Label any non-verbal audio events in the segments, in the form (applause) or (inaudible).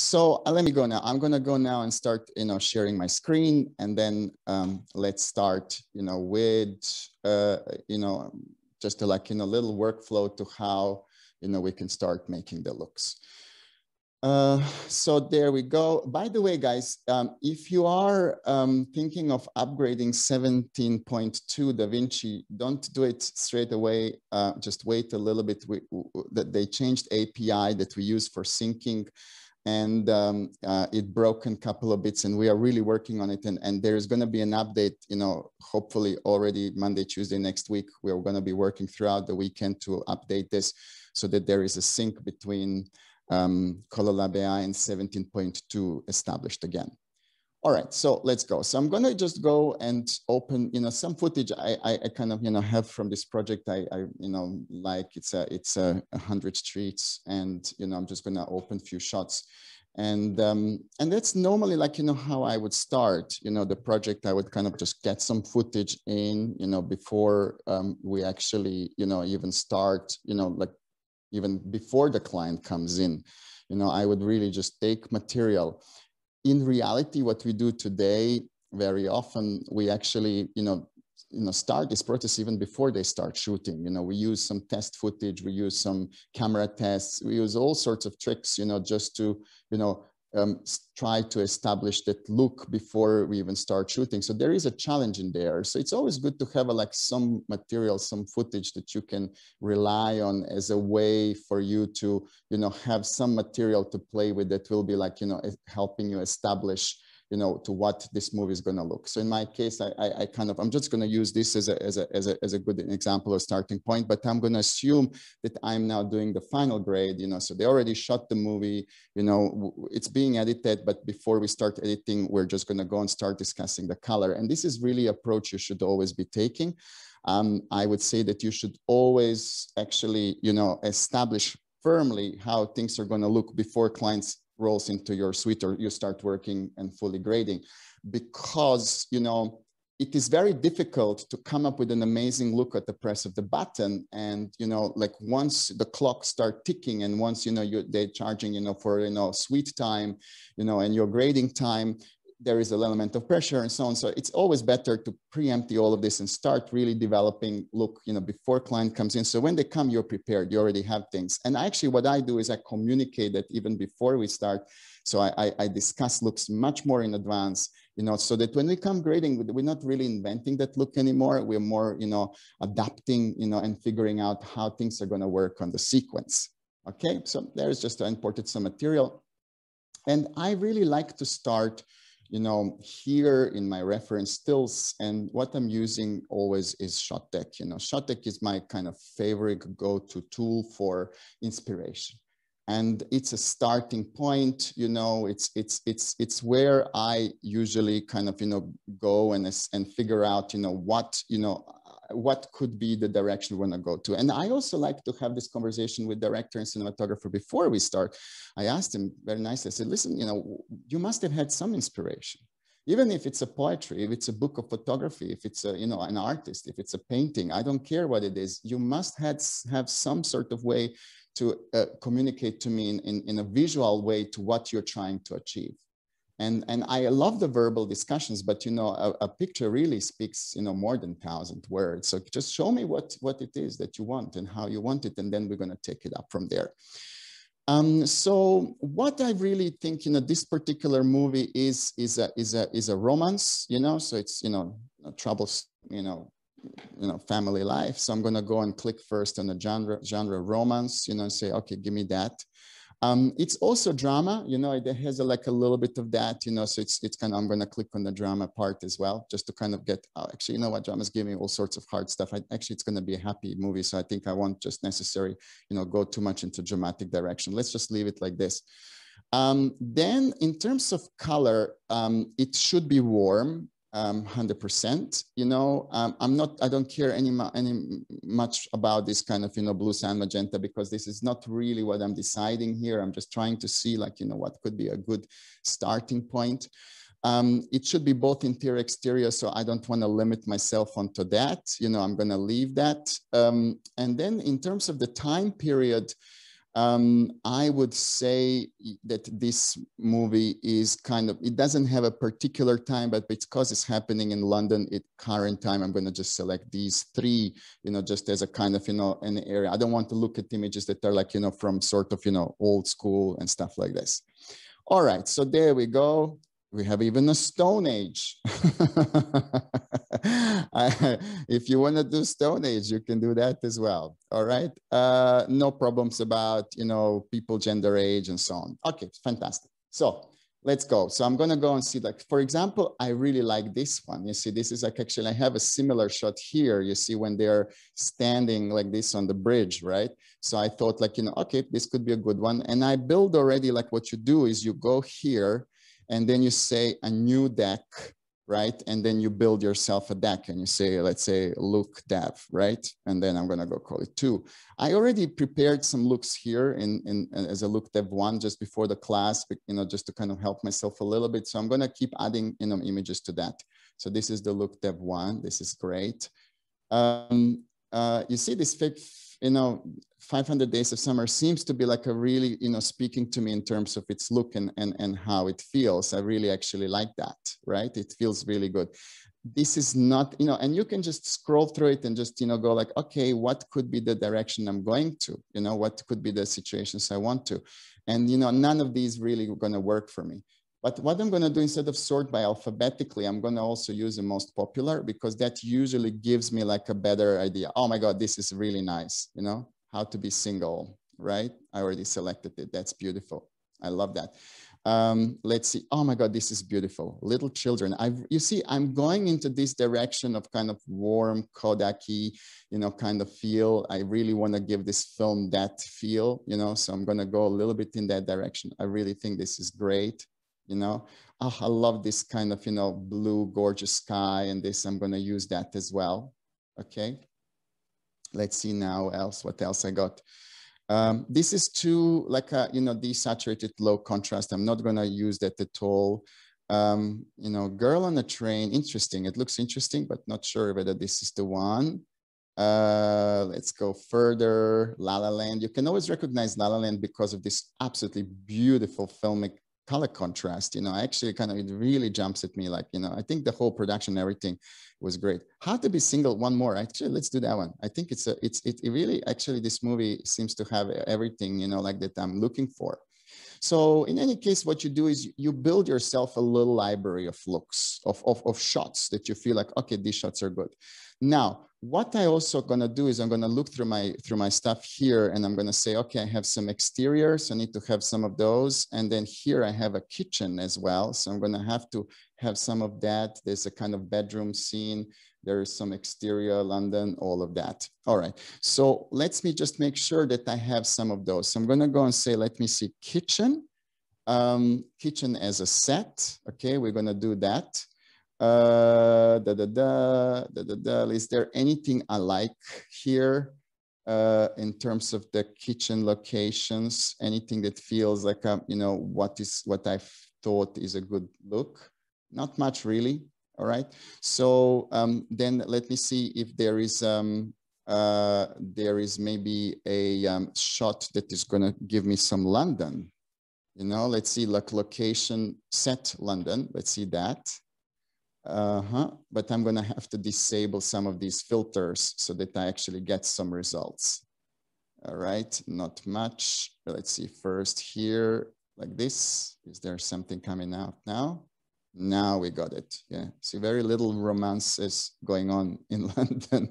So uh, let me go now. I'm gonna go now and start, you know, sharing my screen, and then um, let's start, you know, with, uh, you know, just like, you know, little workflow to how, you know, we can start making the looks. Uh, so there we go. By the way, guys, um, if you are um, thinking of upgrading 17.2 DaVinci, don't do it straight away. Uh, just wait a little bit. We, that they changed API that we use for syncing and um, uh, it broke in a couple of bits and we are really working on it and, and there's going to be an update you know hopefully already monday tuesday next week we're going to be working throughout the weekend to update this so that there is a sync between um, Colourlab AI and 17.2 established again. All right, so let's go. So I'm gonna just go and open, you know, some footage I, I, I kind of, you know, have from this project. I, I, you know, like it's a, it's a, a hundred streets, and you know, I'm just gonna open a few shots, and um, and that's normally like you know how I would start, you know, the project. I would kind of just get some footage in, you know, before um, we actually, you know, even start, you know, like even before the client comes in. You know, I would really just take material. In reality, what we do today, very often, we actually, you know, you know, start this process even before they start shooting. You know, we use some test footage, we use some camera tests, we use all sorts of tricks, you know, just to, you know, um, try to establish that look before we even start shooting. So there is a challenge in there. So it's always good to have a, like some material, some footage that you can rely on as a way for you to, you know, have some material to play with that will be like, you know, helping you establish you know, to what this movie is going to look. So in my case, I, I, I kind of, I'm just going to use this as a, as, a, as, a, as a good example or starting point, but I'm going to assume that I'm now doing the final grade, you know, so they already shot the movie, you know, it's being edited, but before we start editing, we're just going to go and start discussing the color. And this is really approach you should always be taking. Um, I would say that you should always actually, you know, establish firmly how things are going to look before clients rolls into your suite or you start working and fully grading. Because you know it is very difficult to come up with an amazing look at the press of the button and you know like once the clock start ticking and once you know you they're charging you know for you know suite time you know and your grading time there is an element of pressure and so on. So it's always better to preempt all of this and start really developing look, you know, before client comes in. So when they come, you're prepared, you already have things. And actually what I do is I communicate that even before we start. So I, I, I discuss looks much more in advance, you know, so that when we come grading, we're not really inventing that look anymore. We're more, you know, adapting, you know, and figuring out how things are going to work on the sequence. Okay, so there's just I imported some material. And I really like to start you know, here in my reference stills, and what I'm using always is ShotDeck. You know, ShotDeck is my kind of favorite go-to tool for inspiration. And it's a starting point, you know, it's, it's, it's, it's where I usually kind of, you know, go and, and figure out, you know, what, you know, what could be the direction we want to go to. And I also like to have this conversation with director and cinematographer before we start. I asked him very nicely, I said, listen, you know, you must have had some inspiration. Even if it's a poetry, if it's a book of photography, if it's a, you know, an artist, if it's a painting, I don't care what it is, you must have, have some sort of way to uh, communicate to me in, in, in a visual way to what you're trying to achieve. And, and I love the verbal discussions, but you know, a, a, picture really speaks, you know, more than thousand words. So just show me what, what it is that you want and how you want it, and then we're gonna take it up from there. Um, so what I really think, you know, this particular movie is, is, a, is, a, is a romance, you know, so it's, you know, troubles, you know, you know, family life. So I'm gonna go and click first on the genre, genre romance, you know, and say, okay, give me that. Um, it's also drama, you know, it has a, like a little bit of that, you know, so it's, it's kind of, I'm going to click on the drama part as well, just to kind of get, oh, actually, you know what, drama is giving all sorts of hard stuff. I, actually, it's going to be a happy movie. So I think I won't just necessarily, you know, go too much into dramatic direction. Let's just leave it like this. Um, then in terms of color, um, it should be warm um, 100%. You know, um, I'm not, I don't care any, any much about this kind of, you know, blue sand magenta because this is not really what I'm deciding here. I'm just trying to see like, you know, what could be a good starting point. Um, it should be both interior exterior, so I don't want to limit myself onto that. You know, I'm going to leave that. Um, and then in terms of the time period, um, I would say that this movie is kind of, it doesn't have a particular time, but because it's happening in London at current time, I'm going to just select these three, you know, just as a kind of, you know, an area. I don't want to look at images that are like, you know, from sort of, you know, old school and stuff like this. All right, so there we go. We have even a Stone Age. (laughs) (laughs) if you want to do Stone Age, you can do that as well. All right. Uh, no problems about, you know, people, gender, age, and so on. Okay, fantastic. So let's go. So I'm going to go and see like, for example, I really like this one. You see, this is like actually, I have a similar shot here. You see when they're standing like this on the bridge, right? So I thought like, you know, okay, this could be a good one. And I build already like what you do is you go here and then you say a new deck, right? And then you build yourself a deck and you say, let's say look dev, right? And then I'm gonna go call it two. I already prepared some looks here in, in as a look dev one just before the class, you know, just to kind of help myself a little bit. So I'm gonna keep adding, you know, images to that. So this is the look dev one. This is great. Um, uh, you see this you know, 500 Days of Summer seems to be like a really, you know, speaking to me in terms of its look and, and, and how it feels. I really actually like that, right? It feels really good. This is not, you know, and you can just scroll through it and just, you know, go like, okay, what could be the direction I'm going to? You know, what could be the situations I want to? And, you know, none of these really going to work for me. But what I'm going to do instead of sort by alphabetically, I'm going to also use the most popular because that usually gives me like a better idea. Oh my God, this is really nice. You know, how to be single, right? I already selected it. That's beautiful. I love that. Um, let's see. Oh my God, this is beautiful. Little children. I, you see, I'm going into this direction of kind of warm Kodaki, you know, kind of feel. I really want to give this film that feel, you know, so I'm going to go a little bit in that direction. I really think this is great you know oh i love this kind of you know blue gorgeous sky and this i'm going to use that as well okay let's see now else what else i got um, this is too like a you know desaturated low contrast i'm not going to use that at all um, you know girl on a train interesting it looks interesting but not sure whether this is the one uh, let's go further. La La Land. You can always recognize La La Land because of this absolutely beautiful filmic color contrast, you know, actually kind of, it really jumps at me. Like, you know, I think the whole production, everything was great. How to be single, one more, actually, let's do that one. I think it's a, it's, it, it really, actually, this movie seems to have everything, you know, like that I'm looking for. So in any case, what you do is you build yourself a little library of looks, of, of, of shots that you feel like, okay, these shots are good. Now, what I also gonna do is I'm gonna look through my through my stuff here and I'm gonna say, okay, I have some exteriors. I need to have some of those. And then here I have a kitchen as well. So I'm gonna have to have some of that. There's a kind of bedroom scene. There is some exterior London, all of that. All right, so let me just make sure that I have some of those. So I'm gonna go and say, let me see kitchen, um, kitchen as a set. Okay, we're gonna do that. Uh, da, da, da, da, da, da. Is there anything I like here uh, in terms of the kitchen locations? Anything that feels like, a, um, you know, what is what I thought is a good look? Not much really. All right. So um, then let me see if there is um, uh, there is maybe a um, shot that is going to give me some London. You know, let's see, like location set London. Let's see that. Uh-huh. But I'm to have to disable some of these filters so that I actually get some results. All right, not much. Let's see first here, like this. Is there something coming out now? Now we got it. Yeah. See, very little romance is going on (laughs) in London.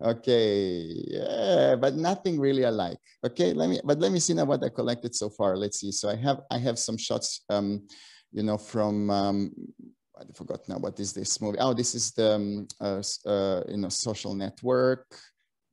okay. Yeah, but nothing really alike. Okay. Let me, but let me see now what I collected so far. Let's see. So I have, I have some shots, um, you know, from um, I forgot now what is this movie. Oh, this is the um, uh, uh, you know social network.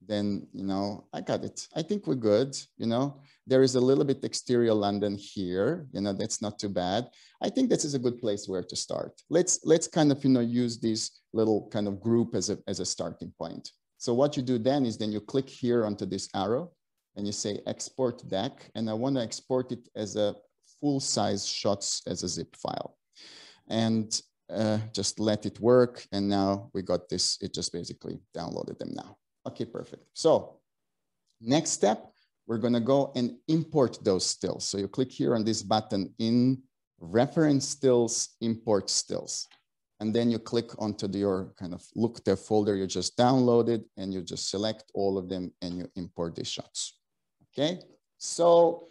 Then you know I got it. I think we're good. You know there is a little bit exterior London here. You know that's not too bad. I think this is a good place where to start. Let's let's kind of you know use this little kind of group as a as a starting point. So what you do then is then you click here onto this arrow and you say export deck, and I want to export it as a full size shots as a zip file. And uh, just let it work. And now we got this, it just basically downloaded them now. Okay, perfect. So next step, we're gonna go and import those stills. So you click here on this button in reference stills, import stills. And then you click onto the, your kind of look the folder you just downloaded and you just select all of them and you import these shots. Okay, so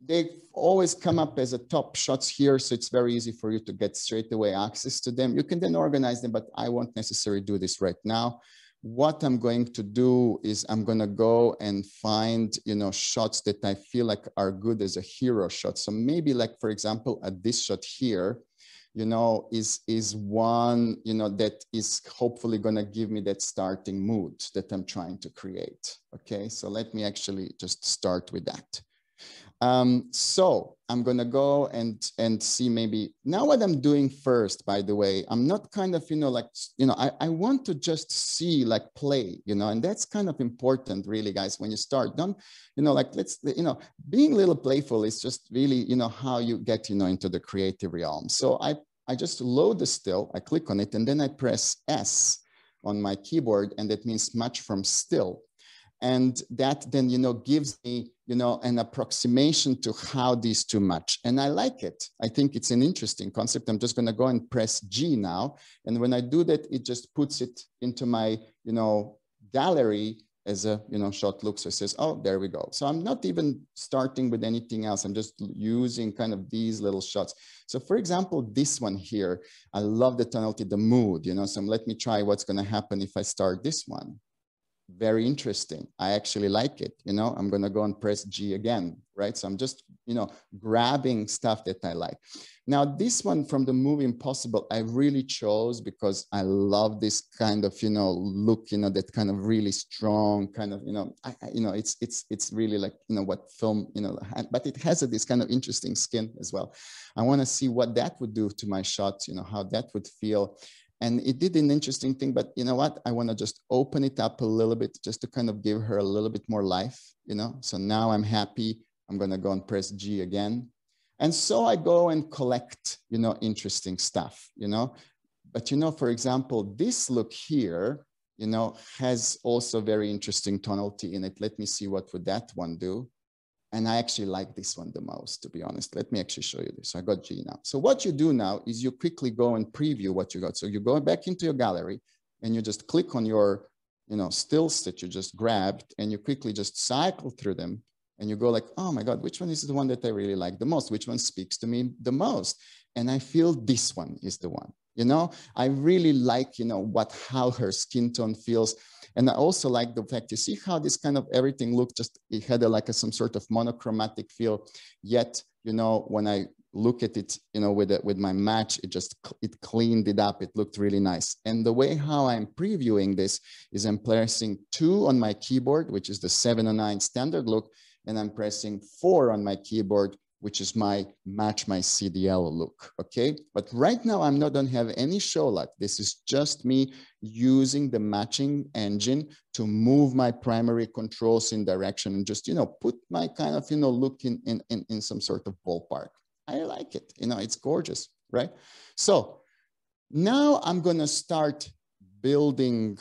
they always come up as a top shots here. So it's very easy for you to get straight away access to them. You can then organize them, but I won't necessarily do this right now. What I'm going to do is I'm going to go and find, you know, shots that I feel like are good as a hero shot. So maybe like, for example, at this shot here, you know, is, is one, you know, that is hopefully going to give me that starting mood that I'm trying to create. Okay, so let me actually just start with that. Um, so I'm gonna go and and see maybe now what I'm doing first, by the way, I'm not kind of, you know, like, you know, I, I want to just see like play, you know, and that's kind of important really guys, when you start, don't, you know, like let's, you know, being a little playful is just really, you know, how you get, you know, into the creative realm. So I, I just load the still, I click on it and then I press S on my keyboard and that means match from still. And that then, you know, gives me, you know, an approximation to how these two match. And I like it. I think it's an interesting concept. I'm just going to go and press G now. And when I do that, it just puts it into my, you know, gallery as a, you know, shot look. So it says, oh, there we go. So I'm not even starting with anything else. I'm just using kind of these little shots. So for example, this one here, I love the tonality, the mood, you know, so let me try what's going to happen if I start this one very interesting. I actually like it. You know, I'm going to go and press G again, right? So I'm just, you know, grabbing stuff that I like. Now, this one from the movie Impossible, I really chose because I love this kind of, you know, look, you know, that kind of really strong kind of, you know, I, you know, it's, it's, it's really like, you know, what film, you know, but it has a, this kind of interesting skin as well. I want to see what that would do to my shots, you know, how that would feel. And it did an interesting thing, but you know what? I want to just open it up a little bit just to kind of give her a little bit more life, you know? So now I'm happy. I'm going to go and press G again. And so I go and collect, you know, interesting stuff, you know? But, you know, for example, this look here, you know, has also very interesting tonality in it. Let me see what would that one do. And I actually like this one the most, to be honest. Let me actually show you this. I got G now. So what you do now is you quickly go and preview what you got. So you go back into your gallery and you just click on your, you know, stills that you just grabbed and you quickly just cycle through them and you go like, oh my God, which one is the one that I really like the most? Which one speaks to me the most? And I feel this one is the one, you know, I really like, you know, what, how her skin tone feels. And I also like the fact, you see how this kind of everything looked just, it had a, like a, some sort of monochromatic feel. Yet, you know, when I look at it, you know, with, it, with my match, it just, it cleaned it up. It looked really nice. And the way how I'm previewing this is I'm pressing two on my keyboard, which is the 709 standard look, and I'm pressing four on my keyboard, which is my match my CDL look, okay? But right now I'm not gonna have any show luck. This is just me using the matching engine to move my primary controls in direction and just, you know, put my kind of, you know, look in, in, in, in some sort of ballpark. I like it, you know, it's gorgeous, right? So now I'm gonna start building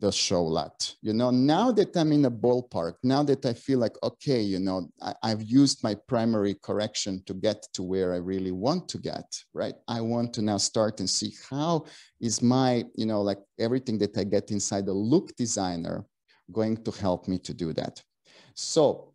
the show LUT. You know, now that I'm in a ballpark, now that I feel like, okay, you know, I, have used my primary correction to get to where I really want to get, right? I want to now start and see how is my, you know, like everything that I get inside the look designer going to help me to do that. So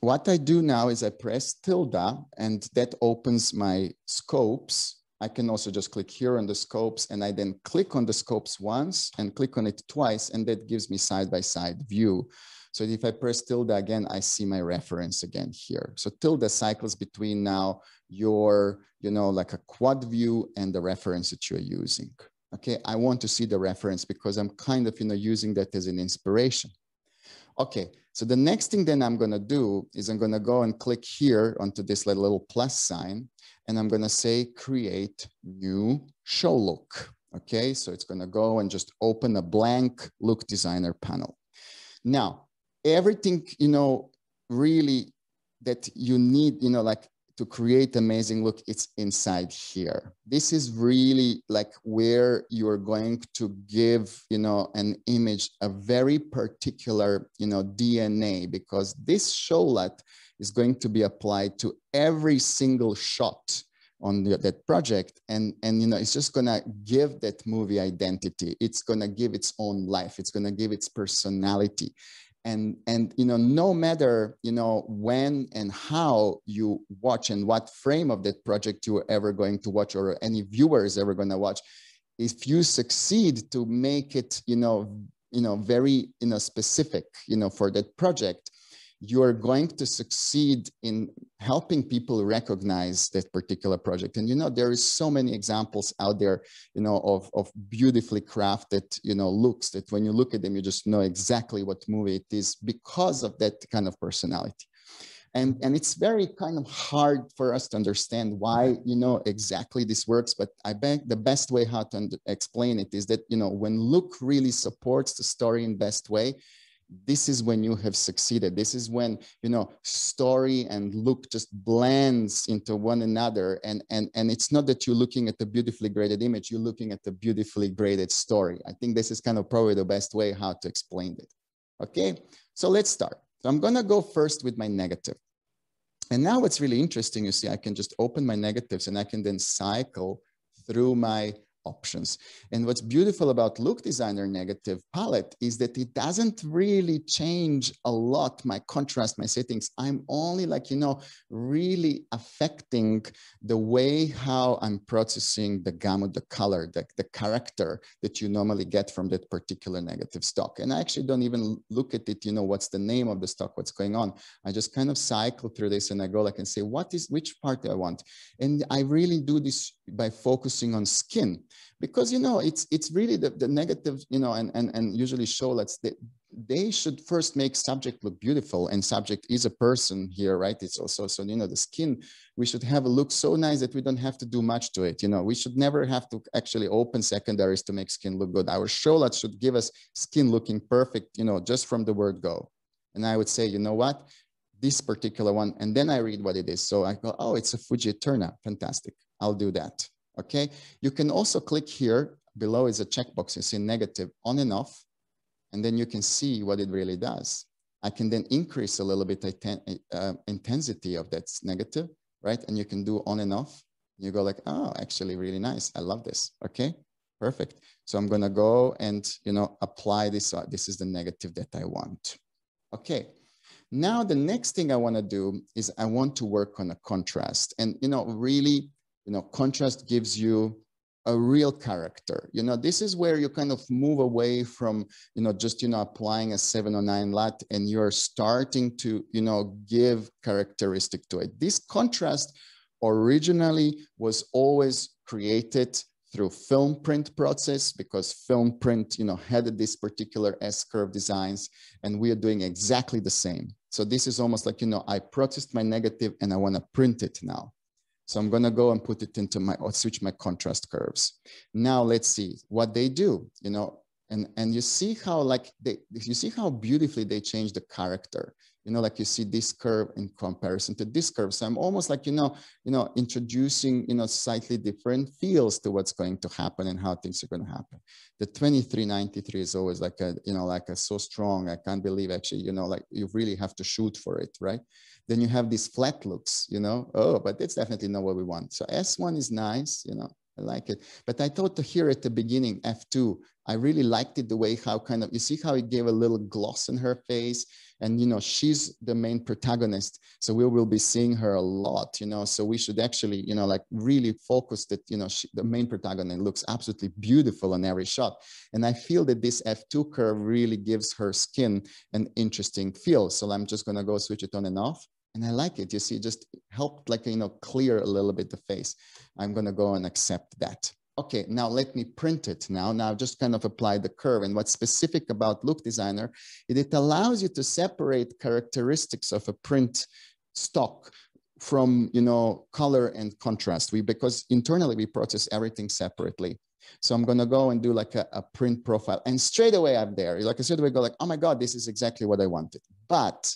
what I do now is I press tilde and that opens my scopes I can also just click here on the scopes and I then click on the scopes once and click on it twice and that gives me side-by-side -side view. So if I press tilde again, I see my reference again here. So tilde cycles between now your, you know, like a quad view and the reference that you're using. Okay, I want to see the reference because I'm kind of, you know, using that as an inspiration. Okay, so the next thing then I'm gonna do is I'm gonna go and click here onto this little plus sign and I'm gonna say create new show look. Okay, so it's gonna go and just open a blank look designer panel. Now, everything, you know, really that you need, you know, like to create amazing look, it's inside here. This is really like where you're going to give, you know, an image a very particular, you know, DNA because this show LUT is going to be applied to every single shot on the, that project. And and you know it's just gonna give that movie identity. It's gonna give its own life. It's gonna give its personality and and you know no matter you know when and how you watch and what frame of that project you are ever going to watch or any viewer is ever going to watch if you succeed to make it you know you know very you know specific you know for that project you're going to succeed in helping people recognize that particular project. And you know, there is so many examples out there, you know, of, of beautifully crafted, you know, looks that when you look at them, you just know exactly what movie it is because of that kind of personality. And, and it's very kind of hard for us to understand why, you know, exactly this works. But I bet the best way how to explain it is that, you know, when look really supports the story in best way, this is when you have succeeded. This is when you know story and look just blends into one another. And and and it's not that you're looking at the beautifully graded image you're looking at the beautifully graded story. I think this is kind of probably the best way how to explain it. Okay so let's start. So i'm going to go first with my negative. And now what's really interesting you see i can just open my negatives and i can then cycle through my options. And what's beautiful about Look Designer Negative Palette is that it doesn't really change a lot my contrast, my settings. I'm only like, you know, really affecting the way how I'm processing the gamut, the color, the, the character that you normally get from that particular negative stock. And I actually don't even look at it, you know, what's the name of the stock, what's going on. I just kind of cycle through this and I go like and say, what is, which part do I want? And I really do this by focusing on skin because you know it's it's really the, the negative you know and and, and usually show let's they, they should first make subject look beautiful and subject is a person here right? It's also so you know the skin we should have a look so nice that we don't have to do much to it you know? We should never have to actually open secondaries to make skin look good. Our show LUT should give us skin looking perfect you know just from the word go. And i would say you know what? This particular one and then i read what it is. So i go oh it's a Fuji Eterna fantastic. I'll do that okay? You can also click here, below is a checkbox, you see negative on and off, and then you can see what it really does. I can then increase a little bit uh, intensity of that negative, right? And you can do on and off. You go like, oh, actually really nice. I love this, okay? Perfect. So I'm gonna go and, you know, apply this. Uh, this is the negative that I want. Okay. Now the next thing I wanna do is I want to work on a contrast and, you know, really you know, contrast gives you a real character. You know, this is where you kind of move away from, you know, just, you know, applying a seven or nine LUT and you're starting to, you know, give characteristic to it. This contrast originally was always created through film print process because film print, you know, had this particular S-curve designs and we are doing exactly the same. So this is almost like, you know, I processed my negative and I want to print it now. So I'm gonna go and put it into my, or switch my contrast curves. Now let's see what they do, you know, and, and you see how like they, you see how beautifully they change the character. You know, like you see this curve in comparison to this curve. So I'm almost like, you know, you know, introducing, you know, slightly different feels to what's going to happen and how things are going to happen. The 2393 is always like a, you know, like a so strong. I can't believe actually, you know, like you really have to shoot for it, right? Then you have these flat looks, you know, oh, but that's definitely not what we want. So S1 is nice, you know, I like it. But I thought to here at the beginning, F2, I really liked it the way how kind of, you see how it gave a little gloss in her face and, you know, she's the main protagonist. So we will be seeing her a lot, you know, so we should actually, you know, like really focus that, you know, she, the main protagonist looks absolutely beautiful in every shot. And I feel that this F2 curve really gives her skin an interesting feel. So I'm just going to go switch it on and off and I like it. You see, just helped like, you know, clear a little bit the face. I'm going to go and accept that. Okay, now let me print it now. Now just kind of apply the curve. And what's specific about Look Designer, it, it allows you to separate characteristics of a print stock from, you know, color and contrast. We, because internally we process everything separately. So I'm going to go and do like a, a, print profile and straight away I'm there. Like I straight away go like, oh my God, this is exactly what I wanted. But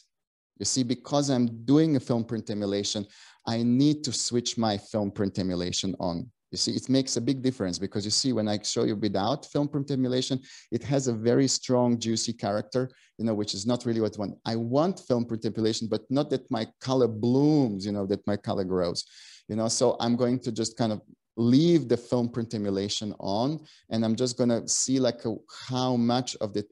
You see, because I'm doing a film print emulation, I need to switch my film print emulation on. You see, it makes a big difference because you see, when I show you without film print emulation, it has a very strong, juicy character, you know, which is not really what I want. I want film print emulation, but not that my color blooms, you know, that my color grows, you know, so I'm going to just kind of leave the film print emulation on, and I'm just gonna see like a, how much of the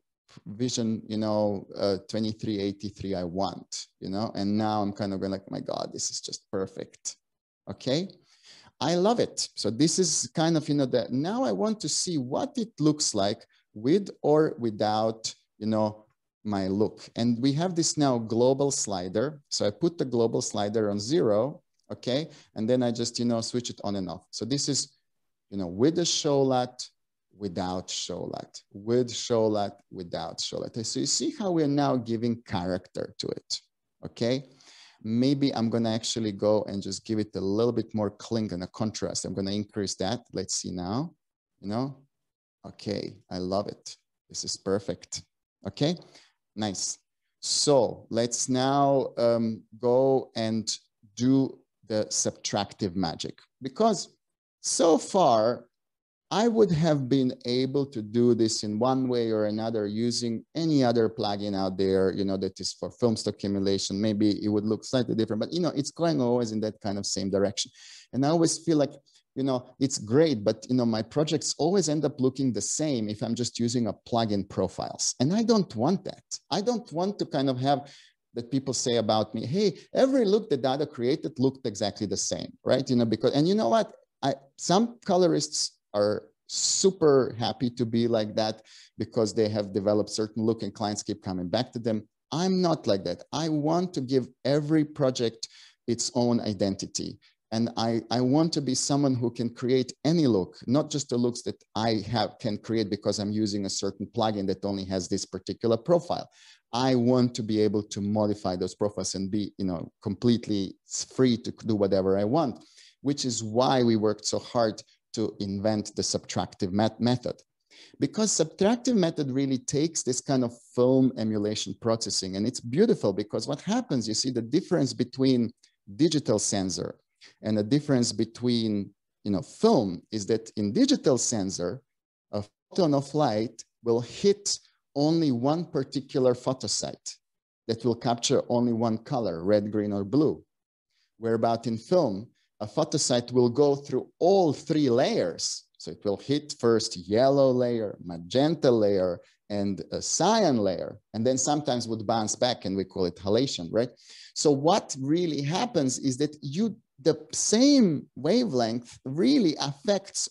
vision, you know, uh, 2383 I want, you know, and now I'm kind of going like, my God, this is just perfect. Okay. I love it. So this is kind of, you know, that now I want to see what it looks like with or without, you know, my look. And we have this now global slider. So I put the global slider on zero, okay? And then I just, you know, switch it on and off. So this is, you know, with the show LUT, without show-LUT, with show-LUT, without show-LUT. So you see how we're now giving character to it, okay? Maybe I'm gonna actually go and just give it a little bit more clink and a contrast. I'm gonna increase that. Let's see now, you know? Okay, I love it. This is perfect, okay? Nice. So let's now um, go and do the subtractive magic because so far I would have been able to do this in one way or another using any other plugin out there, you know, that is for film stock emulation. Maybe it would look slightly different, but you know, it's going always in that kind of same direction. And I always feel like, you know, it's great, but you know, my projects always end up looking the same if I'm just using a plugin profiles. And I don't want that. I don't want to kind of have that people say about me, hey, every look that Dado created looked exactly the same, right? You know, because, and you know what? I, some colorists are super happy to be like that because they have developed certain look and clients keep coming back to them. I'm not like that. I want to give every project its own identity. And I, I want to be someone who can create any look, not just the looks that I have can create because I'm using a certain plugin that only has this particular profile. I want to be able to modify those profiles and be, you know, completely free to do whatever I want, which is why we worked so hard to invent the subtractive met method. Because subtractive method really takes this kind of film emulation processing and it's beautiful because what happens, you see the difference between digital sensor and the difference between you know, film is that in digital sensor, a photon of light will hit only one particular photosite that will capture only one color, red, green, or blue. Whereabout in film, a photosite will go through all three layers. So it will hit first yellow layer, magenta layer, and a cyan layer, and then sometimes would bounce back and we call it halation, right? So what really happens is that you, the same wavelength really affects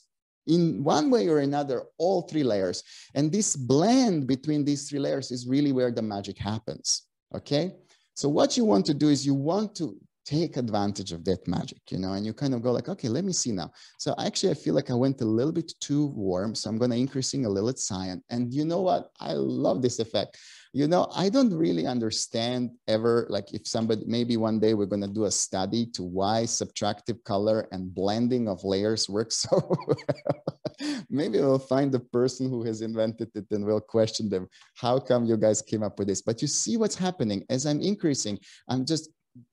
in one way or another, all three layers. And this blend between these three layers is really where the magic happens, okay? So what you want to do is you want to take advantage of that magic, you know, and you kind of go like, okay, let me see now. So actually, I feel like I went a little bit too warm. So I'm going to increasing a little cyan. And you know what? I love this effect. You know, I don't really understand ever, like if somebody, maybe one day we're going to do a study to why subtractive color and blending of layers works (laughs) so well. maybe we'll find the person who has invented it and we'll question them. How come you guys came up with this? But you see what's happening as I'm increasing, I'm just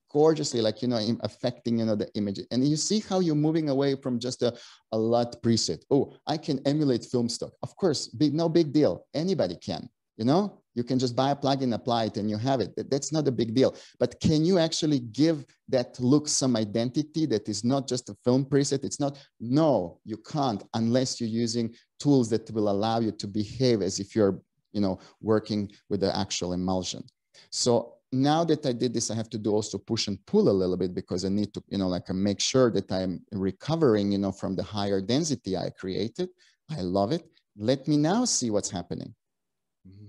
gorgeously like you know affecting you know the image. And you see how you're moving away from just a, a LUT preset oh i can emulate film stock. Of course big no big deal. Anybody can you know? You can just buy a plugin apply it and you have it. That's not a big deal. But can you actually give that look some identity that is not just a film preset? It's not. No you can't unless you're using tools that will allow you to behave as if you're you know working with the actual emulsion. So now that I did this, I have to do also push and pull a little bit because I need to, you know, like uh, make sure that I'm recovering, you know, from the higher density I created. I love it. Let me now see what's happening.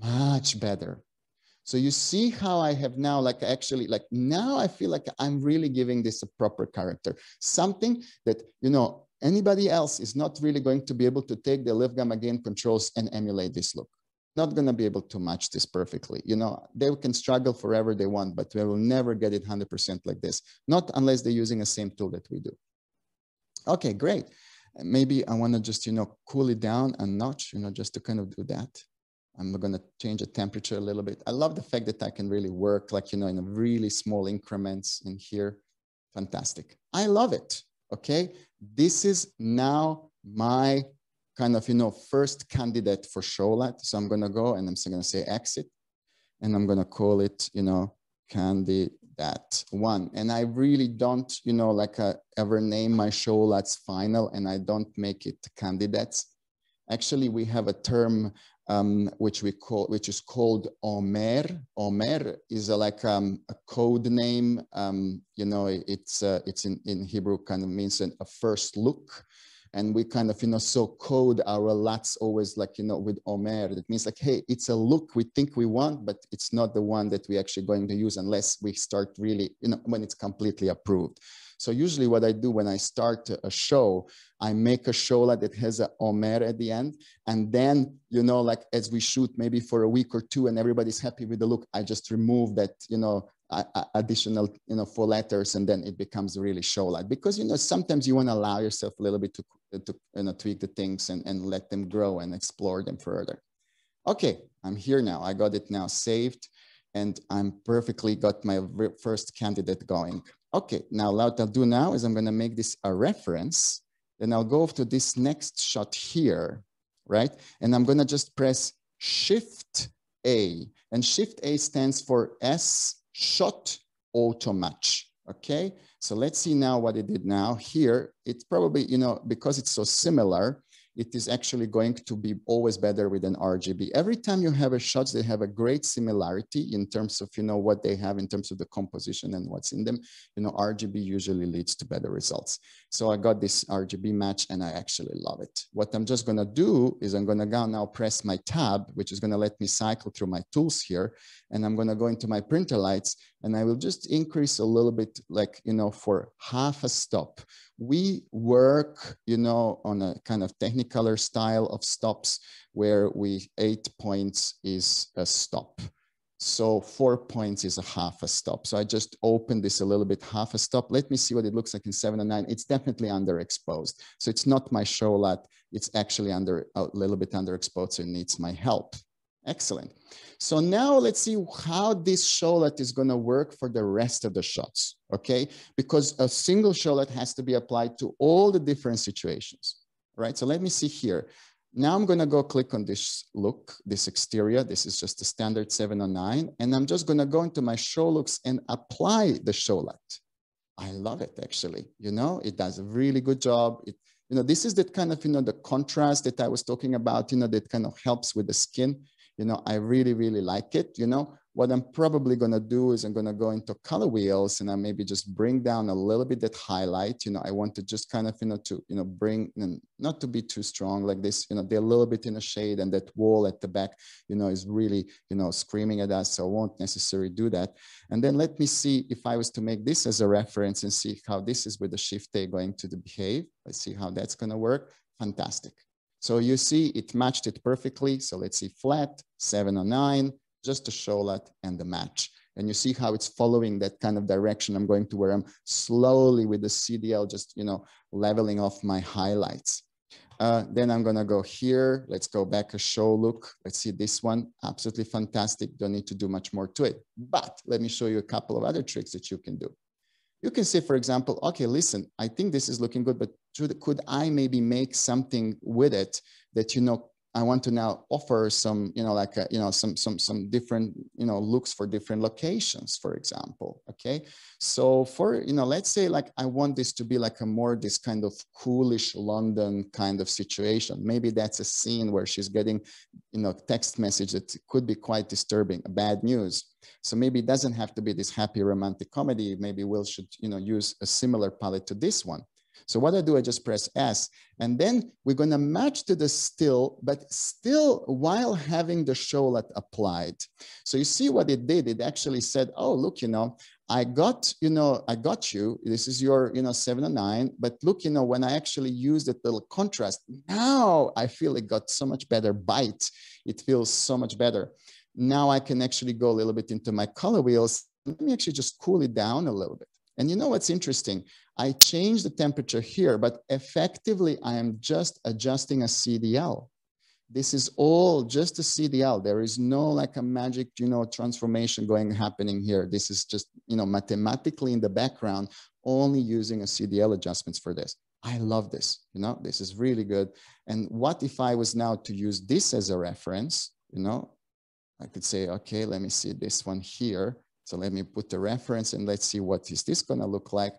Much better. So you see how I have now, like actually, like now I feel like I'm really giving this a proper character. Something that, you know, anybody else is not really going to be able to take the lift gamma gain controls and emulate this look not going to be able to match this perfectly. You know, they can struggle forever they want, but they will never get it 100% like this, not unless they're using the same tool that we do. Okay, great. Maybe I want to just, you know, cool it down a notch, you know, just to kind of do that. I'm gonna change the temperature a little bit. I love the fact that I can really work like, you know, in a really small increments in here. Fantastic. I love it, okay? This is now my kind of, you know, first candidate for show LUT. So I'm gonna go and I'm gonna say exit and I'm gonna call it, you know, candidate one. And I really don't, you know, like uh, ever name my show LUTs final and I don't make it candidates. Actually, we have a term um, which we call, which is called Omer. Omer is a, like um, a code name. Um, you know, it's uh, it's in, in Hebrew kind of means an, a first look. And we kind of, you know, so code our LUTs always like, you know, with Omer. That means like, hey, it's a look we think we want, but it's not the one that we actually going to use unless we start really, you know, when it's completely approved. So usually what I do when I start a show, I make a show that has a Omer at the end. And then, you know, like as we shoot maybe for a week or two and everybody's happy with the look, I just remove that, you know, additional, you know, four letters and then it becomes really show like because, you know, sometimes you want to allow yourself a little bit to, to you know, tweak the things and, and let them grow and explore them further. Okay, I'm here now. I got it now saved and I'm perfectly got my first candidate going. Okay, now what I'll do now is I'm gonna make this a reference. Then I'll go to this next shot here, right? And I'm gonna just press Shift A. And Shift A stands for S shot auto match, okay? So let's see now what it did now. Here, it's probably, you know, because it's so similar, it is actually going to be always better with an RGB. Every time you have a shots, they have a great similarity in terms of, you know, what they have in terms of the composition and what's in them. You know, RGB usually leads to better results. So I got this RGB match and I actually love it. What I'm just gonna do is I'm gonna go now press my tab, which is gonna let me cycle through my tools here. And I'm gonna go into my printer lights and I will just increase a little bit like, you know, for half a stop we work, you know, on a kind of technicolor style of stops where we eight points is a stop. So four points is a half a stop. So I just opened this a little bit half a stop. Let me see what it looks like in seven and nine. It's definitely underexposed. So it's not my show LUT. It's actually under a little bit underexposed. So it needs my help. Excellent. So now let's see how this show LUT is going to work for the rest of the shots, okay? Because a single show LUT has to be applied to all the different situations, right? So let me see here. Now I'm going to go click on this look, this exterior. This is just a standard 709. And I'm just going to go into my show looks and apply the show LUT. I love it, actually. You know, it does a really good job. It, you know, this is that kind of, you know, the contrast that I was talking about, you know, that kind of helps with the skin you know, I really, really like it. You know, what I'm probably going to do is I'm going to go into color wheels and I maybe just bring down a little bit that highlight. You know, I want to just kind of, you know, to, you know, bring, and not to be too strong like this, you know, they're a little bit in a shade and that wall at the back, you know, is really, you know, screaming at us. So I won't necessarily do that. And then let me see if I was to make this as a reference and see how this is with the shift A going to behave. Let's see how that's going to work. Fantastic. So you see it matched it perfectly. So let's see flat, 709, just to show that and the match. And you see how it's following that kind of direction I'm going to where I'm slowly with the CDL just, you know, leveling off my highlights. Uh, then I'm gonna go here. Let's go back a show look. Let's see this one. Absolutely fantastic. Don't need to do much more to it. But let me show you a couple of other tricks that you can do. You can say, for example, okay, listen, I think this is looking good, but should, could I maybe make something with it that, you know, I want to now offer some, you know, like, a, you know, some, some, some different, you know, looks for different locations, for example. Okay. So for, you know, let's say like, I want this to be like a more, this kind of coolish London kind of situation. Maybe that's a scene where she's getting, you know, text message that could be quite disturbing, bad news. So maybe it doesn't have to be this happy romantic comedy. Maybe Will should, you know, use a similar palette to this one. So what I do, I just press S, and then we're going to match to the still, but still while having the show LUT applied. So you see what it did? It actually said, oh, look, you know, I got, you know, I got you. This is your, you know, seven and nine. But look, you know, when I actually use that little contrast, now I feel it got so much better bite. It feels so much better. Now I can actually go a little bit into my color wheels. Let me actually just cool it down a little bit. And you know what's interesting? I change the temperature here, but effectively I am just adjusting a CDL. This is all just a CDL. There is no like a magic, you know, transformation going happening here. This is just, you know, mathematically in the background, only using a CDL adjustments for this. I love this, you know, this is really good. And what if I was now to use this as a reference, you know, I could say, okay, let me see this one here. So let me put the reference and let's see what is this gonna look like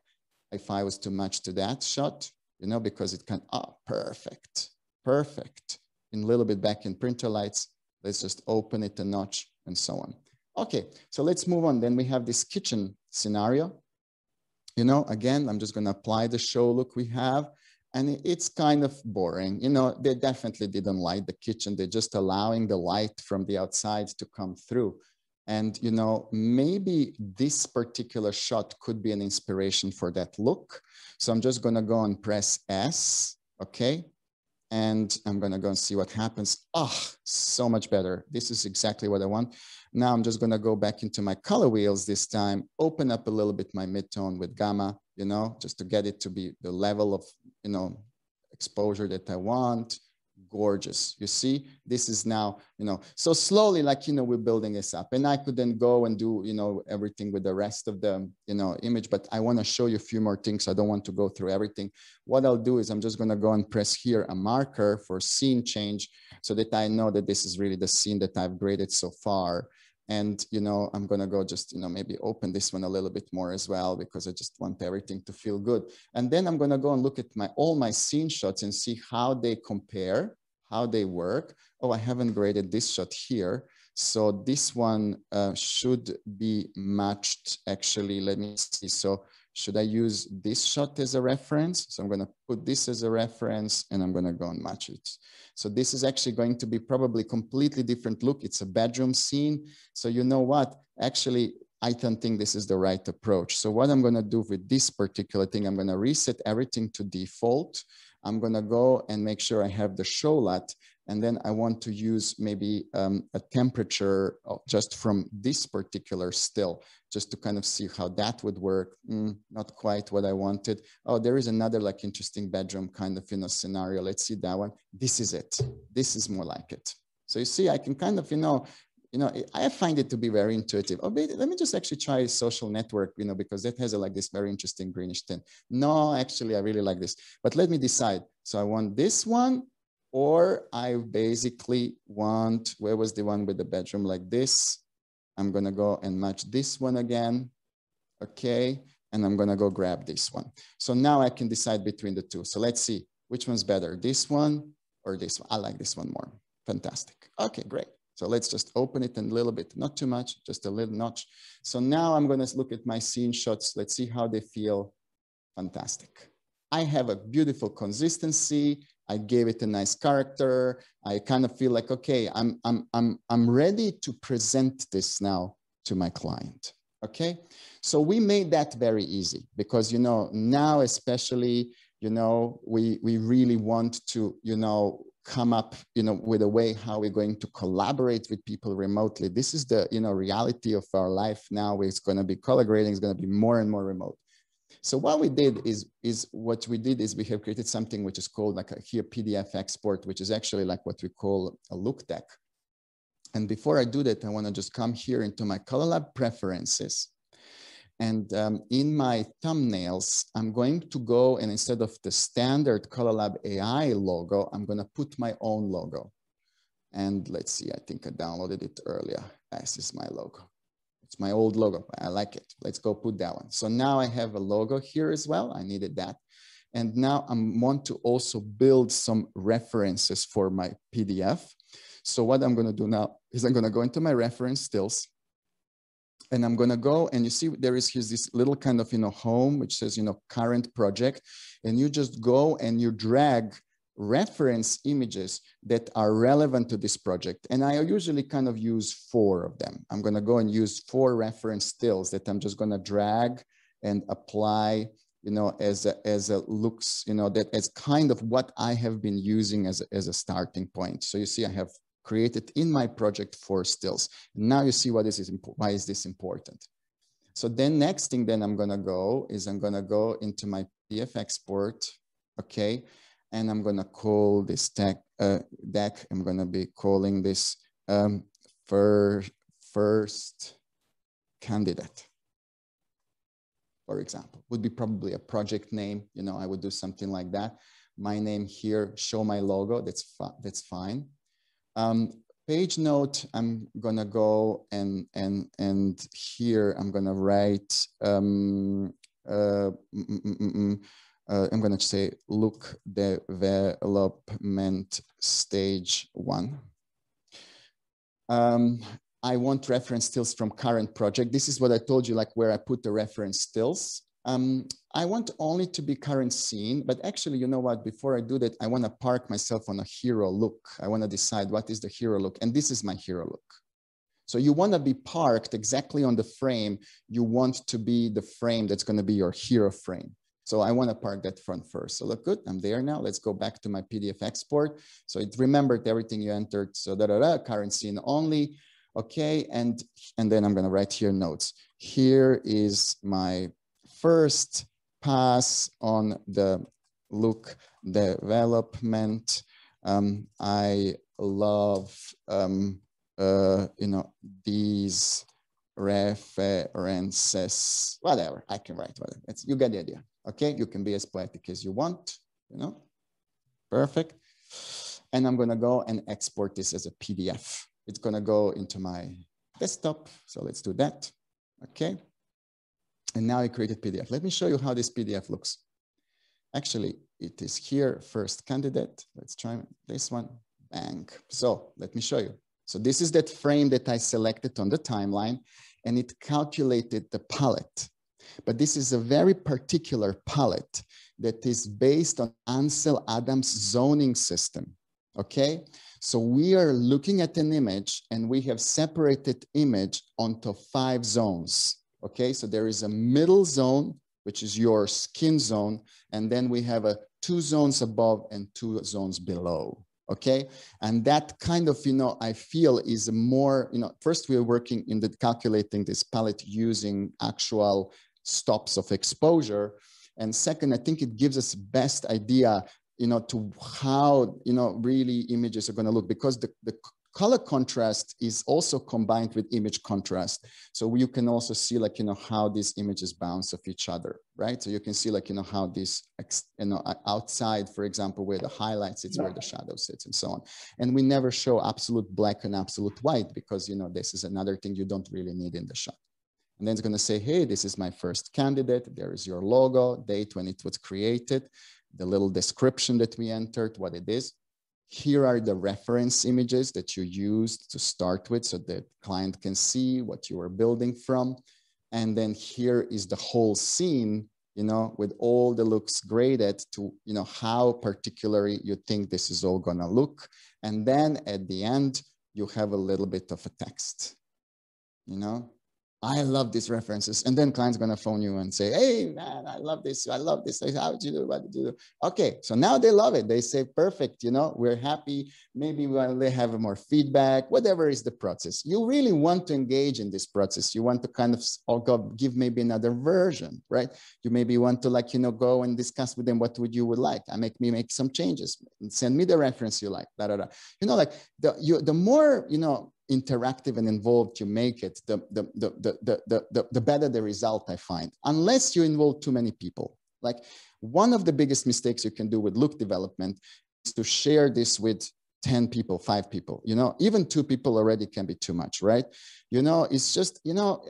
if I was to match to that shot, you know, because it can, oh, perfect, perfect. In a little bit back in printer lights, let's just open it a notch and so on. Okay, so let's move on. Then we have this kitchen scenario. You know, again, I'm just gonna apply the show look we have and it's kind of boring. You know, they definitely didn't light the kitchen. They're just allowing the light from the outside to come through. And, you know, maybe this particular shot could be an inspiration for that look. So I'm just gonna go and press S, okay? And I'm gonna go and see what happens. Oh, so much better. This is exactly what I want. Now I'm just gonna go back into my color wheels this time, open up a little bit my midtone with gamma, you know, just to get it to be the level of, you know, exposure that I want gorgeous. You see, this is now, you know, so slowly, like, you know, we're building this up and I could then go and do, you know, everything with the rest of the, you know, image, but I want to show you a few more things. I don't want to go through everything. What I'll do is I'm just going to go and press here a marker for scene change so that I know that this is really the scene that I've graded so far. And, you know, I'm going to go just, you know, maybe open this one a little bit more as well, because I just want everything to feel good. And then I'm going to go and look at my all my scene shots and see how they compare how they work. Oh, I haven't graded this shot here. So this one uh, should be matched actually. Let me see. So should I use this shot as a reference? So I'm going to put this as a reference and I'm going to go and match it. So this is actually going to be probably completely different look. It's a bedroom scene. So you know what? Actually, I don't think this is the right approach. So what I'm going to do with this particular thing, I'm going to reset everything to default. I'm gonna go and make sure I have the show LUT, and then I want to use maybe um, a temperature just from this particular still, just to kind of see how that would work. Mm, not quite what I wanted. Oh, there is another like interesting bedroom kind of, you know, scenario. Let's see that one. This is it. This is more like it. So you see, I can kind of, you know, you know, I find it to be very intuitive. Oh, let me just actually try social network, you know, because that has a, like this very interesting greenish tint. No, actually, I really like this, but let me decide. So I want this one, or I basically want, where was the one with the bedroom like this? I'm gonna go and match this one again, okay? And I'm gonna go grab this one. So now I can decide between the two. So let's see, which one's better, this one or this one? I like this one more. Fantastic. Okay, great. So let's just open it a little bit, not too much, just a little notch. So now I'm gonna look at my scene shots. Let's see how they feel. Fantastic. I have a beautiful consistency. I gave it a nice character. I kind of feel like, okay, I'm, I'm, I'm, I'm ready to present this now to my client. Okay. So we made that very easy because, you know, now especially, you know, we, we really want to, you know, come up you know with a way how we're going to collaborate with people remotely. This is the you know reality of our life now. It's going to be color grading is going to be more and more remote. So what we did is is what we did is we have created something which is called like a here pdf export which is actually like what we call a look deck. And before i do that i want to just come here into my Colourlab preferences and um, in my thumbnails, I'm going to go and instead of the standard Colourlab AI logo, I'm going to put my own logo. And let's see, I think I downloaded it earlier. This is my logo. It's my old logo. I like it. Let's go put that one. So now I have a logo here as well. I needed that. And now I want to also build some references for my PDF. So what I'm going to do now is I'm going to go into my reference stills and I'm gonna go and you see there is here's this little kind of, you know, home, which says, you know, current project. And you just go and you drag reference images that are relevant to this project. And I usually kind of use four of them. I'm gonna go and use four reference stills that I'm just gonna drag and apply you know, as a, as a looks, you know, that as kind of what I have been using as as a starting point. So you see, I have created in my project for stills. Now you see what is this, is why is this important. So then next thing then I'm gonna go is I'm gonna go into my PDF export, okay? And I'm gonna call this deck, uh, deck I'm gonna be calling this um, for first candidate for example, would be probably a project name. You know, I would do something like that. My name here, show my logo, that's, fi that's fine. Um, page note, I'm gonna go and, and, and here I'm gonna write, um, uh, mm, mm, mm, uh, I'm gonna say look development stage one. Um, I want reference stills from current project. This is what I told you, like where I put the reference stills. Um, I want only to be current scene, but actually, you know what, before I do that, I wanna park myself on a hero look. I wanna decide what is the hero look, and this is my hero look. So you wanna be parked exactly on the frame. You want to be the frame that's gonna be your hero frame. So I want to park that front first. So look good, I'm there now. Let's go back to my PDF export. So it remembered everything you entered. So da da da, current scene only okay? And, and then I'm gonna write here notes. Here is my first pass on the look development. Um, I love, um, uh, you know, these references, whatever, I can write whatever. It's, you get the idea, okay? You can be as poetic as you want, you know? Perfect. And I'm gonna go and export this as a PDF. It's gonna go into my desktop. So let's do that, okay? And now I created PDF. Let me show you how this PDF looks. Actually, it is here, first candidate. Let's try this one, bang. So let me show you. So this is that frame that I selected on the timeline and it calculated the palette. But this is a very particular palette that is based on Ansel Adams zoning system, okay? So we are looking at an image and we have separated image onto five zones. Okay, so there is a middle zone, which is your skin zone. And then we have a two zones above and two zones below. Okay, and that kind of, you know, I feel is more, you know, first we are working in the calculating this palette using actual stops of exposure. And second, I think it gives us best idea you know, to how, you know, really images are going to look because the, the color contrast is also combined with image contrast. So you can also see like, you know, how these images bounce off each other, right? So you can see like, you know, how this, you know, outside, for example, where the highlight sits, where the shadow sits and so on. And we never show absolute black and absolute white because, you know, this is another thing you don't really need in the shot. And then it's going to say, hey, this is my first candidate. There is your logo, date when it was created the little description that we entered, what it is. Here are the reference images that you used to start with so the client can see what you are building from. And then here is the whole scene, you know, with all the looks graded to, you know, how particularly you think this is all gonna look. And then at the end, you have a little bit of a text, you know, I love these references. And then client's gonna phone you and say, hey man, I love this, I love this. How did you do, what did you do? Okay, so now they love it. They say, perfect, you know, we're happy. Maybe when they have more feedback, whatever is the process. You really want to engage in this process. You want to kind of or oh, give maybe another version, right? You maybe want to like, you know, go and discuss with them what would you would like. I make me make some changes. Send me the reference you like, da, da, da. You know, like the, you, the more, you know, interactive and involved you make it, the, the, the, the, the, the, the better the result I find, unless you involve too many people. Like one of the biggest mistakes you can do with look development is to share this with 10 people, five people, you know, even two people already can be too much, right? You know, it's just, you know,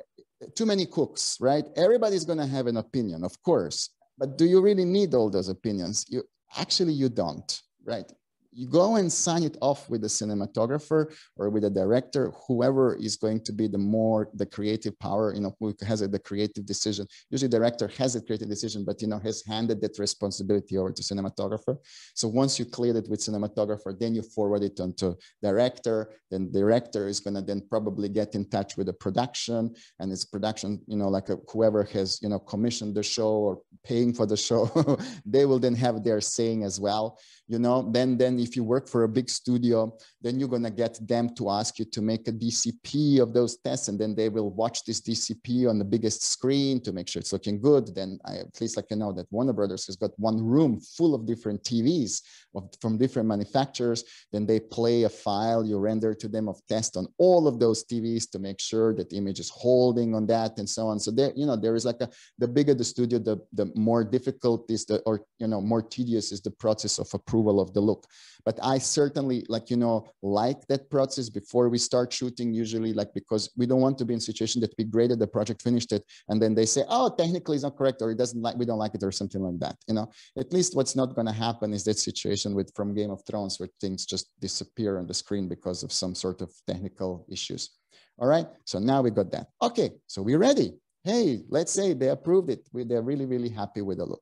too many cooks, right? Everybody's going to have an opinion, of course, but do you really need all those opinions? You actually, you don't, right? You go and sign it off with the cinematographer or with the director, whoever is going to be the more the creative power, you know, who has the creative decision. Usually director has a creative decision, but you know, has handed that responsibility over to cinematographer. So once you clear it with cinematographer, then you forward it on to director, then director is gonna then probably get in touch with the production and it's production, you know, like a, whoever has, you know, commissioned the show or paying for the show, (laughs) they will then have their saying as well, you know, then, then if you work for a big studio, then you're gonna get them to ask you to make a DCP of those tests, and then they will watch this DCP on the biggest screen to make sure it's looking good. Then I at least like you know that Warner Brothers has got one room full of different TVs of, from different manufacturers. Then they play a file you render to them of test on all of those TVs to make sure that the image is holding on that and so on. So there, you know, there is like a the bigger the studio, the the more difficult is the or you know more tedious is the process of approval of the look. But I certainly like you know like that process before we start shooting. Usually, like because we don't want to be in a situation that we graded the project, finished it, and then they say, oh, technically it's not correct, or it doesn't like we don't like it, or something like that. You know, at least what's not going to happen is that situation with from Game of Thrones where things just disappear on the screen because of some sort of technical issues. All right, so now we got that. Okay, so we're ready. Hey, let's say they approved it. We, They're really, really happy with the look.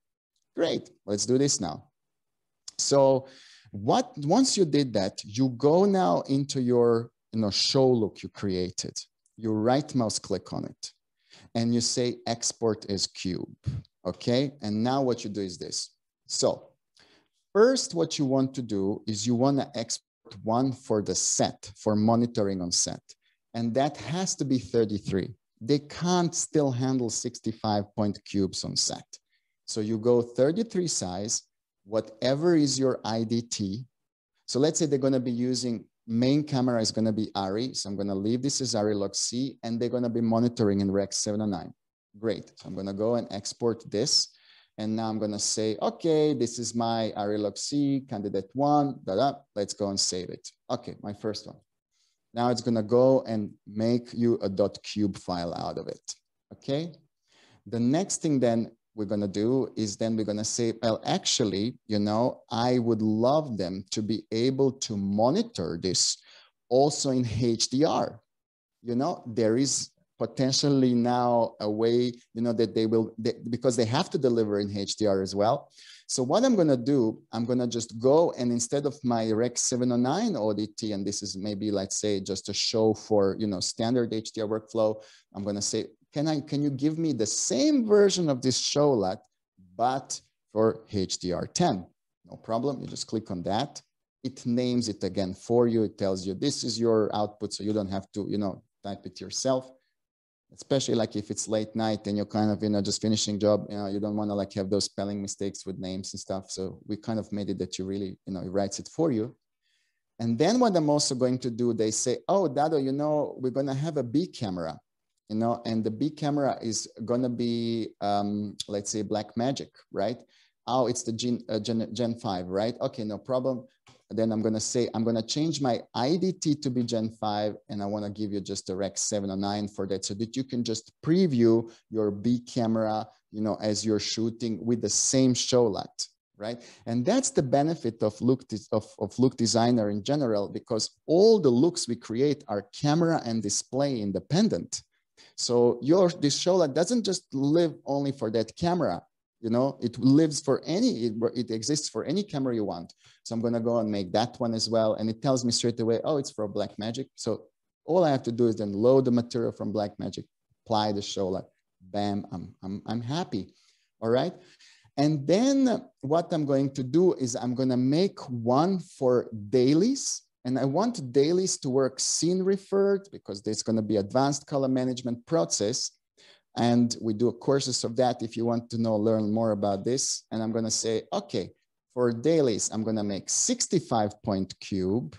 Great, let's do this now. So what once you did that, you go now into your you know, show look you created. You right mouse click on it and you say export as cube. Okay, and now what you do is this. So first, what you want to do is you want to export one for the set, for monitoring on set. And that has to be 33. They can't still handle 65 point cubes on set. So you go 33 size, whatever is your IDT. So let's say they're going to be using main camera is going to be ARRI. So I'm going to leave this as ARRI log C and they're going to be monitoring in Rec 709. Great. So I'm going to go and export this. And now I'm going to say, okay, this is my ARRI log C candidate one, da, da. let's go and save it. Okay, my first one. Now it's going to go and make you a dot .cube file out of it. Okay. The next thing then we're going to do is then we're going to say, well, actually, you know, I would love them to be able to monitor this also in HDR. You know, there is potentially now a way, you know, that they will, they, because they have to deliver in HDR as well. So what I'm going to do, I'm going to just go and instead of my Rec 709 ODT, and this is maybe, let's say, just a show for, you know, standard HDR workflow, I'm going to say, can I can you give me the same version of this show LUT, but for HDR10? No problem. You just click on that. It names it again for you. It tells you this is your output, so you don't have to you know type it yourself. Especially like if it's late night and you're kind of you know just finishing job, you know you don't want to like have those spelling mistakes with names and stuff. So we kind of made it that you really you know it writes it for you. And then what I'm also going to do, they say, oh, Dado, you know, we're going to have a B camera you know, and the B camera is gonna be, um, let's say Blackmagic, right? Oh, it's the Gen, uh, Gen, Gen 5, right? Okay, no problem. Then I'm gonna say, I'm gonna change my IDT to be Gen 5, and I wanna give you just a Rec 709 for that so that you can just preview your B camera, you know, as you're shooting with the same show LUT, right? And that's the benefit of look, of, of look designer in general, because all the looks we create are camera and display independent. So your this show LUT doesn't just live only for that camera. You know, it lives for any, it, it exists for any camera you want. So I'm gonna go and make that one as well. And it tells me straight away, oh, it's for Blackmagic. So all I have to do is then load the material from Blackmagic, apply the show LUT, bam, I'm, I'm, I'm happy. All right. And then what I'm going to do is I'm going to make one for dailies and I want dailies to work scene referred because there's going to be advanced color management process. And we do courses of that if you want to know, learn more about this. And I'm going to say, okay, for dailies, I'm going to make 65 point cube.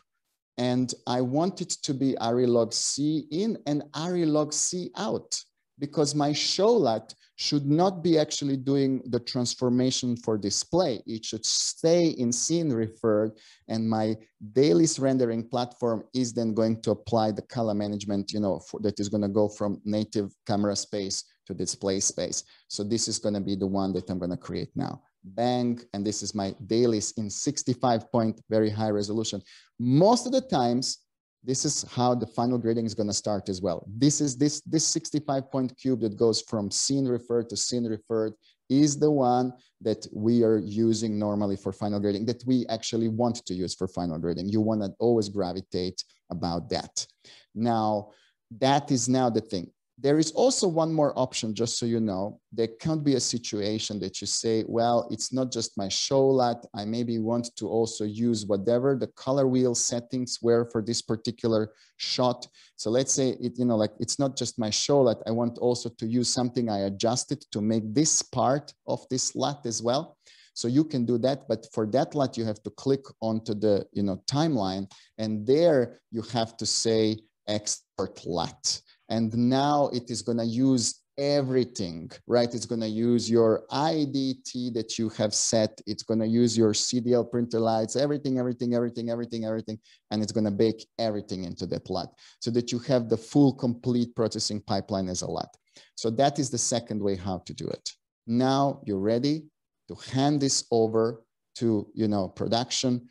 And I want it to be ARRI log C in and ARRI log C out because my show LUT should not be actually doing the transformation for display. It should stay in scene referred and my dailies rendering platform is then going to apply the color management, you know, for, that is gonna go from native camera space to display space. So this is gonna be the one that I'm gonna create now. Bang, and this is my dailies in 65 point, very high resolution. Most of the times, this is how the final grading is going to start as well. This is this, this 65 point cube that goes from scene referred to scene referred is the one that we are using normally for final grading that we actually want to use for final grading. You want to always gravitate about that. Now, that is now the thing. There is also one more option, just so you know. There can't be a situation that you say, well, it's not just my show LUT. I maybe want to also use whatever the color wheel settings were for this particular shot. So let's say it, you know, like it's not just my show LUT. I want also to use something I adjusted to make this part of this LUT as well. So you can do that, but for that LUT, you have to click onto the you know timeline, and there you have to say export LUT. And now it is going to use everything, right? It's going to use your IDT that you have set. It's going to use your CDL printer lights, everything, everything, everything, everything, everything. And it's going to bake everything into that LUT so that you have the full complete processing pipeline as a LUT. So that is the second way how to do it. Now you're ready to hand this over to, you know, production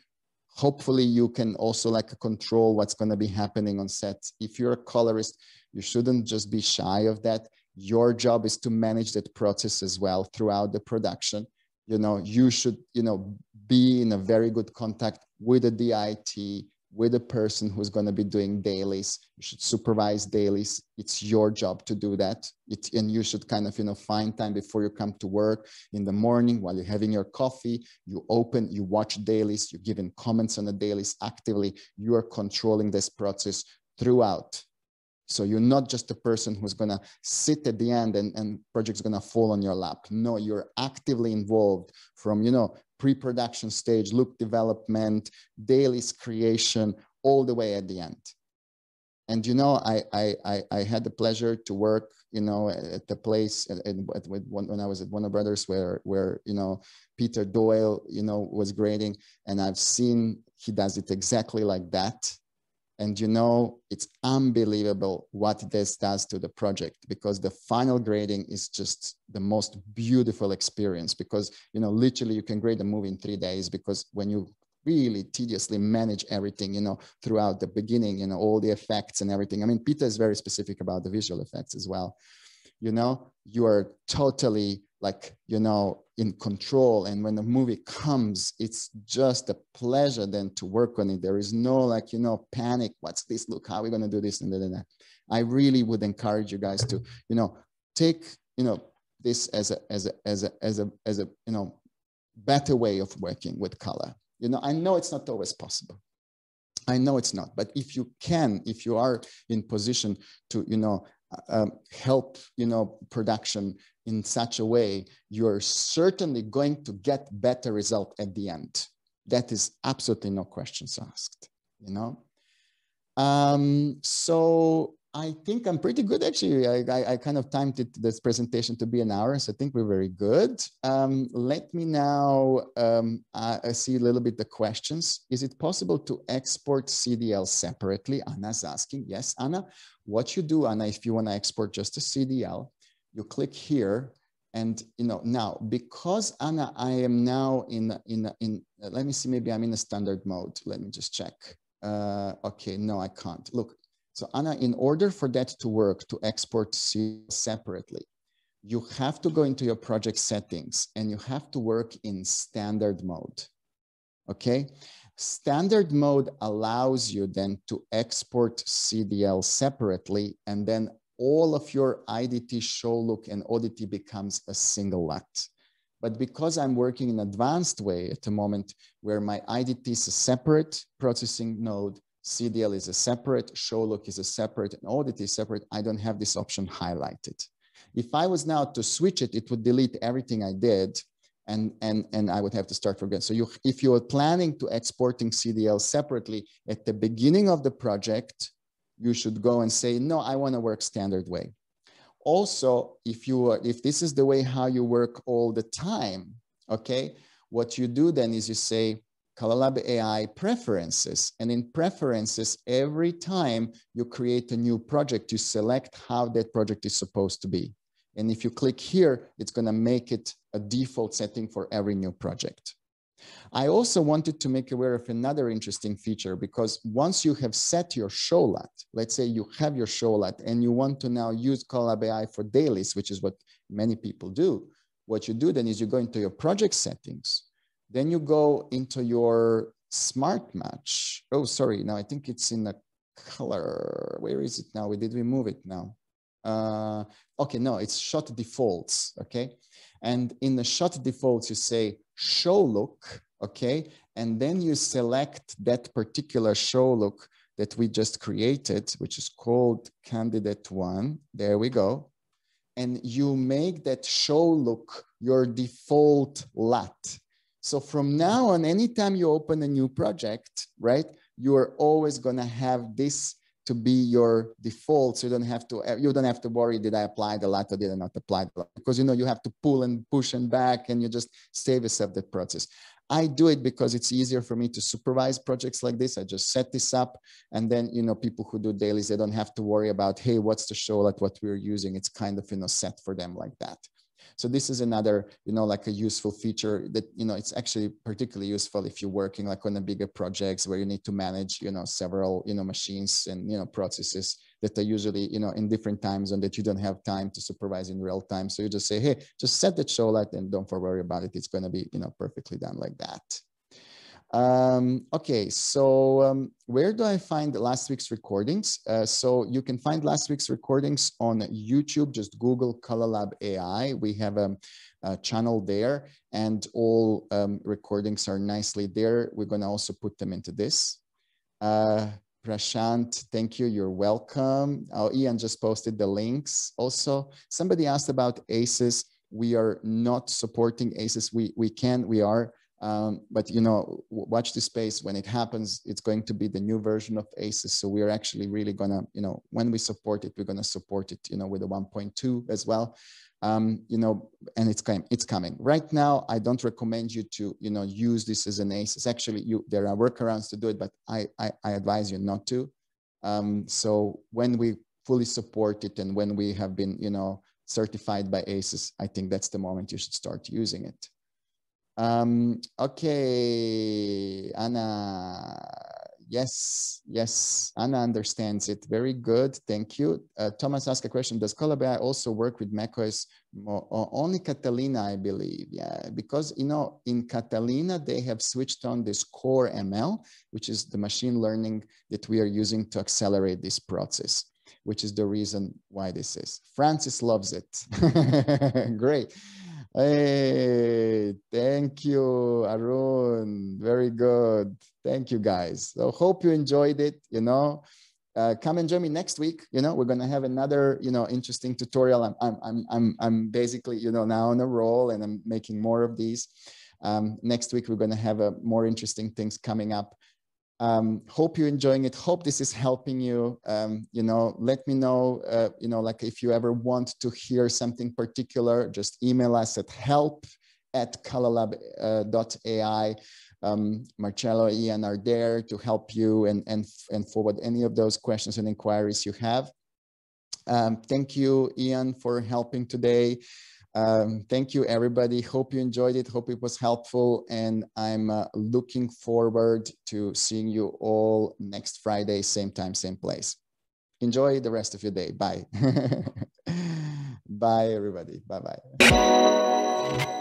hopefully you can also like control what's going to be happening on set if you're a colorist you shouldn't just be shy of that your job is to manage that process as well throughout the production you know you should you know be in a very good contact with the dit with a person who's going to be doing dailies. You should supervise dailies. It's your job to do that. It, and you should kind of, you know, find time before you come to work in the morning while you're having your coffee. You open, you watch dailies, you're giving comments on the dailies actively. You are controlling this process throughout. So you're not just a person who's going to sit at the end and, and project's going to fall on your lap. No, you're actively involved from, you know, pre-production stage, look development, dailies creation, all the way at the end. And you know, I I I, had the pleasure to work, you know, at the place at, at, when I was at Warner Brothers, where where you know Peter Doyle, you know, was grading, and I've seen he does it exactly like that. And you know, it's unbelievable what this does to the project because the final grading is just the most beautiful experience because, you know, literally you can grade a movie in three days because when you really tediously manage everything, you know, throughout the beginning, you know, all the effects and everything. I mean, Peter is very specific about the visual effects as well. You know, you are totally like you know in control. And when the movie comes it's just a pleasure then to work on it. There is no like you know panic what's this? Look how are we going to do this? And that i really would encourage you guys to you know take you know this as a as a as a as a as a you know better way of working with color. You know i know it's not always possible. I know it's not, but if you can, if you are in position to, you know, um, help you know production in such a way you're certainly going to get better result at the end that is absolutely no questions asked you know um, so I think I'm pretty good actually. I, I, I, kind of timed it, this presentation to be an hour, so I think we're very good. Um, let me now um, uh, see a little bit the questions. Is it possible to export CDL separately? Anna's asking. Yes, Anna. What you do, Anna, if you want to export just a CDL, you click here and you know now because Anna, I am now in in in. Let me see. Maybe I'm in a standard mode. Let me just check. Uh, okay, no, I can't. Look, so Anna, in order for that to work, to export separately, you have to go into your project settings and you have to work in standard mode, okay? Standard mode allows you then to export CDL separately and then all of your IDT show look and ODT becomes a single LUT. But because I'm working in advanced way at the moment where my IDT is a separate processing node, CDL is a separate, show look is a separate, and ODT is separate, I don't have this option highlighted. If I was now to switch it, it would delete everything I did and, and, and I would have to start from again. So you, if you are planning to exporting CDL separately at the beginning of the project, you should go and say, no, I want to work standard way. Also, if you are, if this is the way how you work all the time, okay, what you do then is you say, Colourlab AI preferences. And in preferences, every time you create a new project, you select how that project is supposed to be. And if you click here, it's going to make it a default setting for every new project. I also wanted to make aware of another interesting feature because once you have set your show LUT, let's say you have your show LUT and you want to now use Colourlab AI for dailies, which is what many people do. What you do then is you go into your project settings then you go into your smart match. Oh, sorry. Now I think it's in the color. Where is it now? We did we move it now? uh, okay, no, it's shot defaults, okay? And in the shot defaults, you say show look, okay? And then you select that particular show look that we just created, which is called candidate one. There we go. And you make that show look your default LUT. So from now on, anytime you open a new project, right, you are always gonna have this to be your default. So you don't have to you don't have to worry did I apply the LUT or did I not apply the LUT? Because you know you have to pull and push and back and you just save yourself that process. I do it because it's easier for me to supervise projects like this. I just set this up and then, you know, people who do dailies, they don't have to worry about, hey, what's the show like what we're using? It's kind of, you know, set for them like that. So this is another, you know, like a useful feature that, you know, it's actually particularly useful if you're working like on a bigger projects where you need to manage, you know, several, you know, machines and, you know, processes that are usually, you know, in different times and that you don't have time to supervise in real time. So you just say, hey, just set the show LUT and don't worry about it. It's going to be, you know, perfectly done like that. Um, okay, so um, where do I find last week's recordings? Uh, so you can find last week's recordings on YouTube. Just Google Colourlab AI. We have a, a channel there, and all um, recordings are nicely there. We're going to also put them into this. Uh, Prashant, thank you. You're welcome. Oh, Ian just posted the links. Also, somebody asked about ACES. We are not supporting ACES. We we can. We are um, but you know, watch this space. When it happens, it's going to be the new version of ACES. So we're actually really gonna, you know, when we support it, we're gonna support it, you know, with a 1.2 as well. Um, you know, and it's coming. It's coming right now. I don't recommend you to, you know, use this as an ACES. Actually, you there are workarounds to do it, but I I, I advise you not to. Um, so when we fully support it and when we have been, you know, certified by ACES, I think that's the moment you should start using it. Um, okay, Anna. Yes, yes, Anna understands it. Very good. Thank you. Uh, Thomas asked a question. Does Color AI also work with macOS? Only Catalina, I believe. Yeah, because, you know, in Catalina, they have switched on this core ML, which is the machine learning that we are using to accelerate this process which is the reason why this is. Francis loves it. (laughs) Great. Hey, thank you, Arun. Very good. Thank you, guys. So hope you enjoyed it. You know, uh, come and join me next week. You know, we're gonna have another, you know, interesting tutorial. I'm, I'm, I'm, I'm, I'm basically, you know, now on a roll, and I'm making more of these. Um, next week, we're gonna have a more interesting things coming up. Um, hope you're enjoying it. Hope this is helping you. Um, you know, let me know, uh, you know, like if you ever want to hear something particular, just email us at help at colourlab.ai. Uh, um, Marcello, Ian are there to help you and, and, and forward any of those questions and inquiries you have. Um, thank you, Ian, for helping today. Um, thank you, everybody. Hope you enjoyed it. Hope it was helpful. And I'm uh, looking forward to seeing you all next Friday, same time, same place. Enjoy the rest of your day. Bye. (laughs) Bye, everybody. Bye-bye.